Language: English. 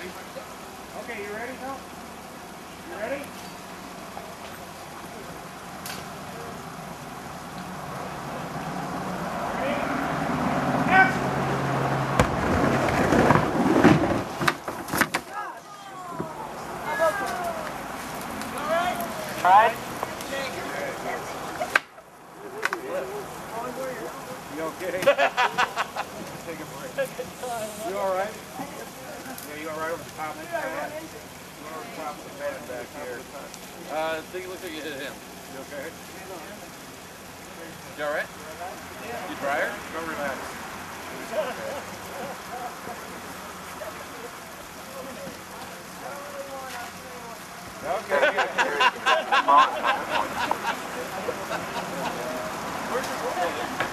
ready? Okay, you ready now? You ready? Okay? Take a break. You all right? go right over the top of the pad. Go over the top of the pad back here. Uh, I think it looks like you hit him. You okay? You alright? You drier? Go relax. Okay, good. Where's your